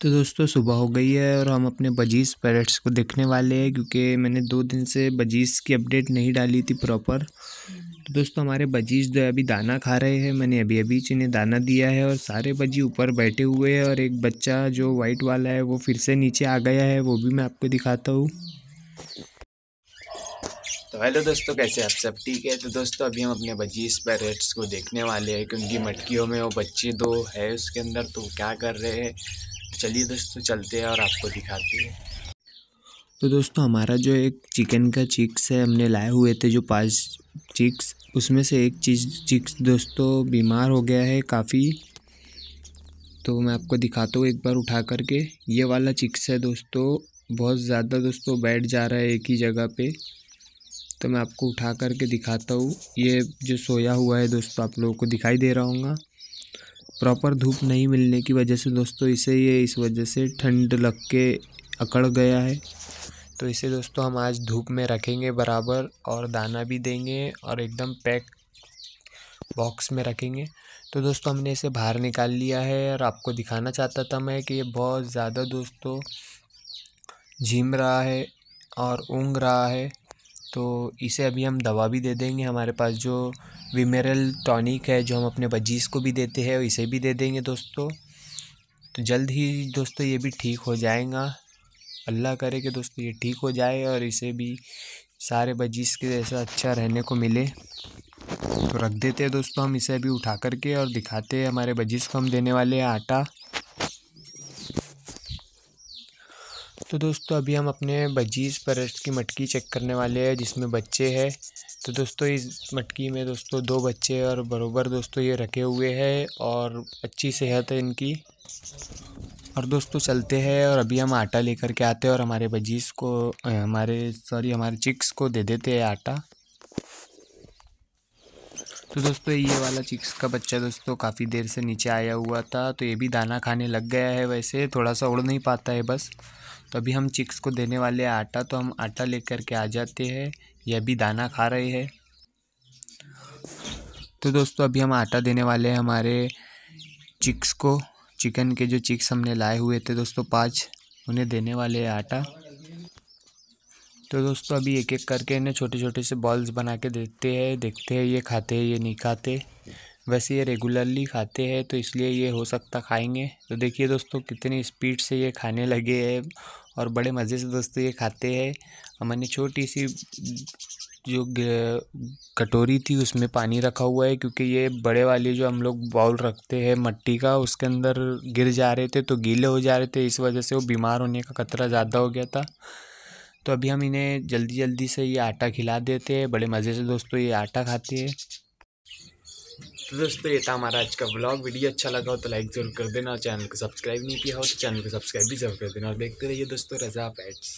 तो दोस्तों, सुबह हो गई है और हम अपने बजीज पैरेट्स को देखने वाले हैं क्योंकि मैंने दो दिन से बजीज की अपडेट नहीं डाली थी प्रॉपर। तो दोस्तों, हमारे बजीज जो अभी दाना खा रहे हैं। मैंने अभी अभी इन्हें दाना दिया है और सारे बजी ऊपर बैठे हुए हैं और एक बच्चा जो वाइट वाला है, वो फिर से नीचे आ गया है, वो भी मैं आपको दिखाता हूँ। तो हेलो दोस्तों, कैसे आप सब? ठीक है तो दोस्तों, अभी हम अपने बजीज पैरेट्स को देखने वाले हैं, क्योंकि मटकियों में वो बच्चे दो है उसके अंदर तो क्या कर रहे हैं? चलिए दोस्तों चलते हैं और आपको दिखाते हैं। तो दोस्तों हमारा जो एक चिकन का चिक्स है, हमने लाए हुए थे जो पाँच चिक्स, उसमें से एक चीज़, चिक्स दोस्तों बीमार हो गया है काफ़ी। तो मैं आपको दिखाता हूँ एक बार उठा करके। ये वाला चिक्स है दोस्तों, बहुत ज़्यादा दोस्तों बैठ जा रहा है एक ही जगह पे। तो मैं आपको उठा करके दिखाता हूँ। ये जो सोया हुआ है दोस्तों, आप लोगों को दिखाई दे रहा होगा। प्रॉपर धूप नहीं मिलने की वजह से दोस्तों इसे ये इस वजह से ठंड लग के अकड़ गया है। तो इसे दोस्तों हम आज धूप में रखेंगे बराबर और दाना भी देंगे और एकदम पैक बॉक्स में रखेंगे। तो दोस्तों हमने इसे बाहर निकाल लिया है और आपको दिखाना चाहता था मैं कि ये बहुत ज़्यादा दोस्तों झीम रहा है और ऊँग रहा है। तो इसे अभी हम दवा भी दे देंगे। हमारे पास जो विमेरल टॉनिक है, जो हम अपने बजीज़ को भी देते हैं, इसे भी दे देंगे दोस्तों। तो जल्द ही दोस्तों ये भी ठीक हो जाएगा। अल्लाह करे कि दोस्तों ये ठीक हो जाए और इसे भी सारे बजीज़ के जैसा अच्छा रहने को मिले। तो रख देते हैं दोस्तों हम इसे अभी उठा करके और दिखाते हैं हमारे बजीज़ को हम देने वाले आटा। तो दोस्तों, अभी हम अपने बजीज परस्ट की मटकी चेक करने वाले हैं, जिसमें बच्चे हैं। तो दोस्तों, इस मटकी में दोस्तों, दो बच्चे और बरोबर दोस्तों, ये रखे हुए हैं और अच्छी सेहत है इनकी। और दोस्तों, चलते हैं और अभी हम आटा लेकर के आते हैं और हमारे बजीज को हमारे सॉरी हमारे चिक्स को दे देते हैं आटा। तो दोस्तों, ये वाला चिक्स का बच्चा दोस्तों, काफ़ी देर से नीचे आया हुआ था तो ये भी दाना खाने लग गया है वैसे, थोड़ा सा उड़ नहीं पाता है बस। तो अभी हम चिक्स को देने वाले आटा तो हम आटा लेकर के आ जाते हैं। ये अभी दाना खा रहे हैं। तो दोस्तों, अभी हम आटा देने वाले हैं हमारे चिक्स को। चिकन के जो चिक्स हमने लाए हुए थे दोस्तों, पाँच, उन्हें देने वाले हैं आटा। तो दोस्तों, अभी एक एक करके इन्हें छोटे छोटे से बॉल्स बना के देते हैं, देखते हैं ये खाते हैं, ये नहीं खाते। वैसे ये रेगुलरली खाते हैं तो इसलिए ये हो सकता खाएँगे। तो देखिए दोस्तों, कितनी स्पीड से ये खाने लगे हैं और बड़े मज़े से दोस्तों ये खाते हैं। हमने छोटी सी जो कटोरी थी, उसमें पानी रखा हुआ है, क्योंकि ये बड़े वाले जो हम लोग बाउल रखते हैं मट्टी का, उसके अंदर गिर जा रहे थे तो गीले हो जा रहे थे, इस वजह से वो बीमार होने का खतरा ज़्यादा हो गया था। तो अभी हम इन्हें जल्दी जल्दी से ये आटा खिला देते हैं, बड़े मज़े से दोस्तों ये आटा खाते हैं। तो दोस्तों, ये था हमारा आज का ब्लॉग वीडियो अच्छा लगा हो तो लाइक ज़रूर कर देना और चैनल को सब्सक्राइब नहीं किया हो तो चैनल को सब्सक्राइब भी ज़रूर कर देना। और देखते रहिए दोस्तों, रजा पैट्स